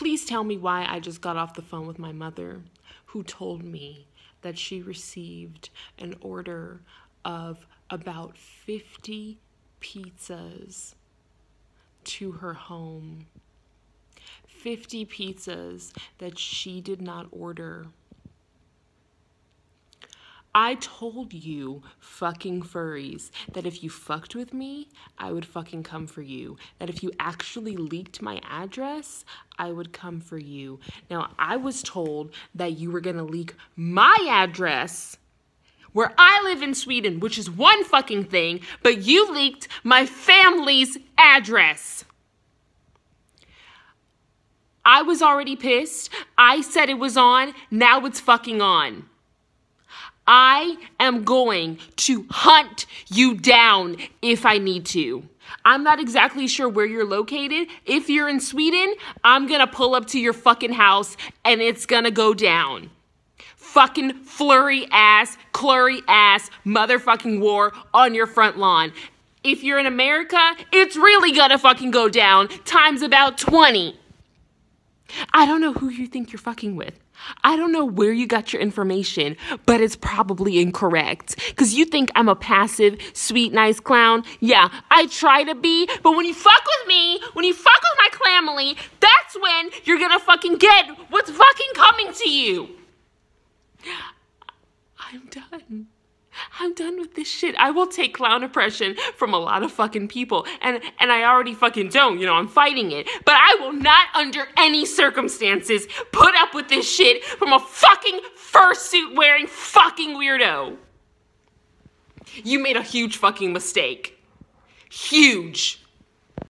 Please tell me why I just got off the phone with my mother, who told me that she received an order of about 50 pizzas to her home. 50 pizzas that she did not order. I told you, fucking furries, that if you fucked with me, I would fucking come for you. That if you actually leaked my address, I would come for you. Now, I was told that you were gonna leak my address where I live in Sweden, which is one fucking thing, but you leaked my family's address. I was already pissed. I said it was on. Now it's fucking on. I am going to hunt you down if I need to. I'm not exactly sure where you're located. If you're in Sweden, I'm gonna pull up to your fucking house and it's gonna go down. Fucking flurry ass, clurry ass, motherfucking war on your front lawn. If you're in America, it's really gonna fucking go down times about 20. I don't know who you think you're fucking with. I don't know where you got your information, but it's probably incorrect. Because you think I'm a passive, sweet, nice clown. Yeah, I try to be, but when you fuck with me, when you fuck with my family, that's when you're gonna fucking get what's fucking coming to you. I'm done. I'm done with this shit. I will take clown oppression from a lot of fucking people. And and I already fucking don't, you know, I'm fighting it. But I will not under any circumstances put up with this shit from a fucking fursuit wearing fucking weirdo. You made a huge fucking mistake. Huge.